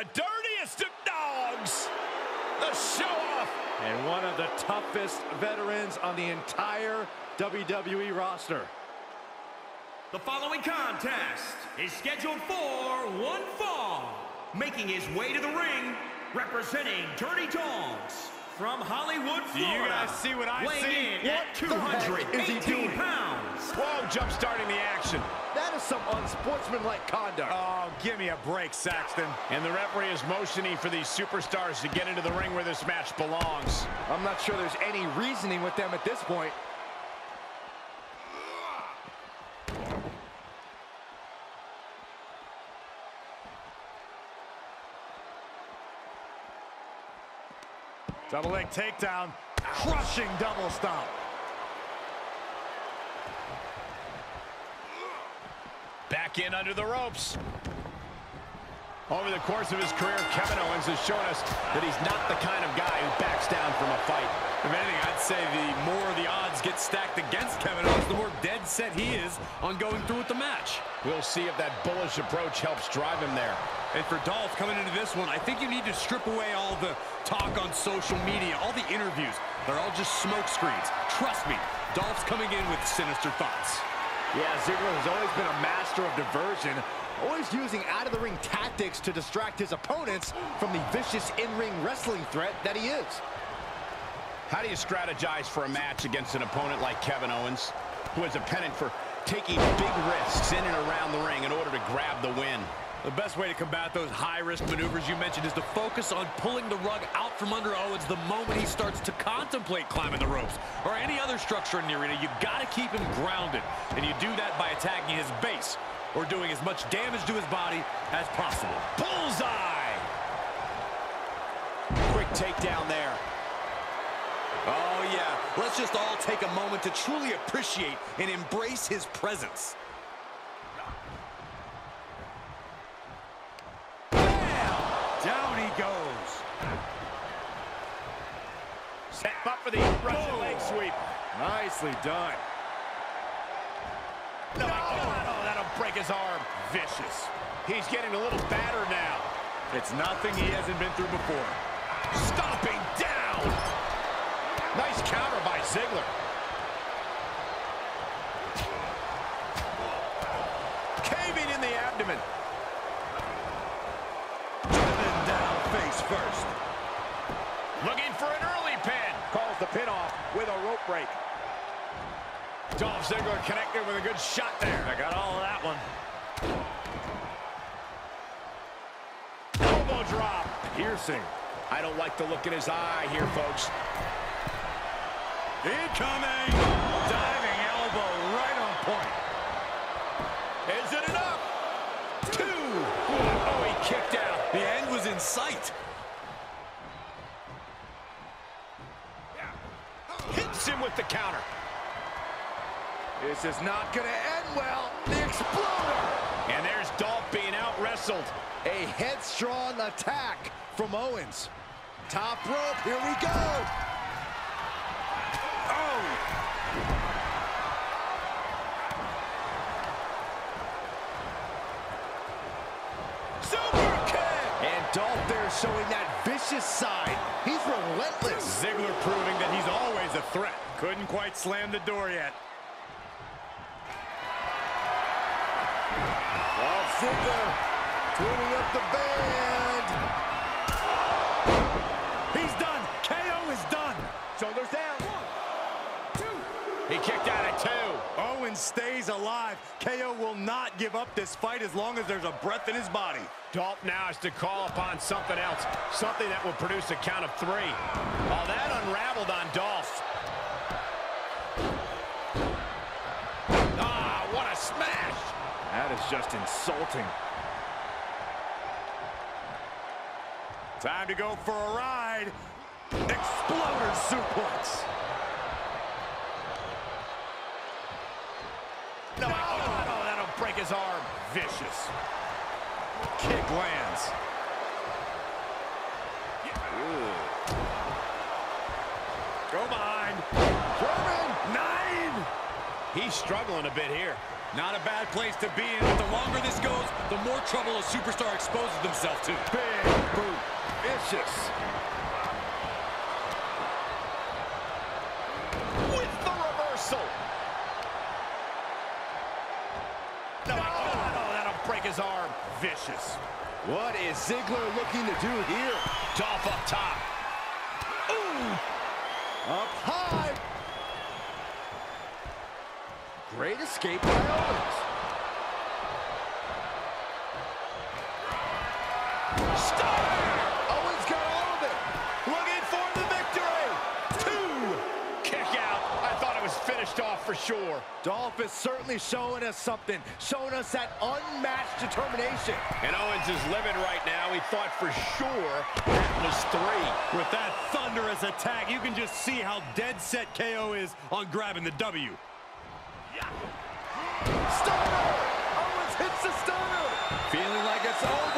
The dirtiest of dogs. The show-off. And one of the toughest veterans on the entire WWE roster. The following contest is scheduled for one fall. Making his way to the ring, representing Dirty Dogs from Hollywood, Florida. Do you guys see what I weighing see? in at What the heck is he 218 pounds. Whoa, jump-starting the action. Is some unsportsmanlike conduct. Oh, give me a break, Saxton. And the referee is motioning for these superstars to get into the ring where this match belongs. I'm not sure there's any reasoning with them at this point. Double leg takedown. Crushing double stomp. Back in under the ropes. Over the course of his career, Kevin Owens has shown us that he's not the kind of guy who backs down from a fight. If anything, I'd say the more the odds get stacked against Kevin Owens, the more dead set he is on going through with the match. We'll see if that bullish approach helps drive him there. And for Dolph coming into this one, I think you need to strip away all the talk on social media, all the interviews. They're all just smoke screens. Trust me, Dolph's coming in with sinister thoughts. Yeah, Ziggler has always been a master of diversion, always using out-of-the-ring tactics to distract his opponents from the vicious in-ring wrestling threat that he is. How do you strategize for a match against an opponent like Kevin Owens, who is a pennant for taking big risks in and around the ring in order to grab the win? The best way to combat those high-risk maneuvers you mentioned is to focus on pulling the rug out from under Owens the moment he starts to contemplate climbing the ropes or any other structure in the arena. You've got to keep him grounded, and you do that by attacking his base or doing as much damage to his body as possible. Bullseye! Quick takedown there. Oh, yeah. Let's just all take a moment to truly appreciate and embrace his presence. Down he goes. Set up for the Russian leg sweep. Nicely done. No, oh, that'll break his arm. Vicious. He's getting a little battered now. It's nothing he hasn't been through before. Stomping down. Nice counter by Ziggler. Caving in the abdomen. Driven down face first. Looking for an early pin. Calls the pin off with a rope break. Dolph Ziggler connected with a good shot there. I got all of that one. Elbow drop. Piercing. I don't like the look in his eye here, folks. Incoming! Diving elbow right on point. Is it enough? Two. Oh, he kicked out. The end was in sight. With the counter. This is not going to end well. The Exploder. And there's Dolph being out-wrestled. A headstrong attack from Owens. Top rope, here we go. Oh! Super kick. And Dolph there showing that vicious side. He's relentless. Ziggler proving a threat. Couldn't quite slam the door yet. Ziggler up the band. He's done. KO is done. Shoulders down. He kicked out at two. Owens stays alive. KO will not give up this fight as long as there's a breath in his body. Dolph now has to call upon something else. Something that will produce a count of three. All that unraveled on Dolph. Ah, what a smash. That is just insulting. Time to go for a ride. Exploder suplex. No, oh, that'll break his arm. Vicious. Kick lands. Go behind. German. Nine. He's struggling a bit here. Not a bad place to be in, but the longer this goes, the more trouble a superstar exposes themselves to. Big boot. Vicious. With the reversal. No, oh, that'll break his arm. Vicious. What is Ziggler looking to do here? Dolph up top. Up high. Great escape by Owens. finished off for sure. Dolph is certainly showing us something, showing us that unmatched determination. And Owens is living right now. He thought for sure that was three. With that thunderous attack, you can just see how dead set KO is on grabbing the W. Yeah. Stunner! Owens hits the stunner! Feeling like it's over.